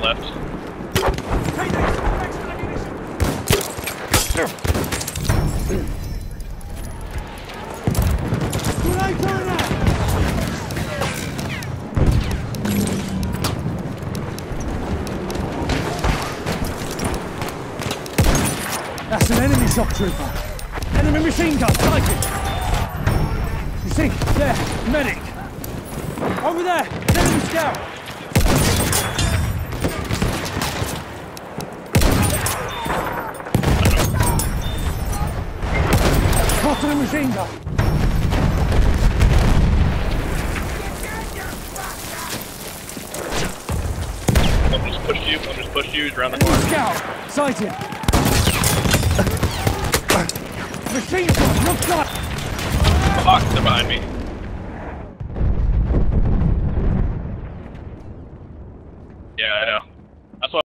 left. This! Extra ammunition! Grenade going! That's an enemy shock trooper. Enemy machine gun, sighted. You see, there, medic. Over there, enemy scout. Spotted a machine gun. I'm just pushed you. I'm just pushed you. Around the corner. scout, sighted. Machine gun, look up. Fuck, they're behind me. Yeah, I know.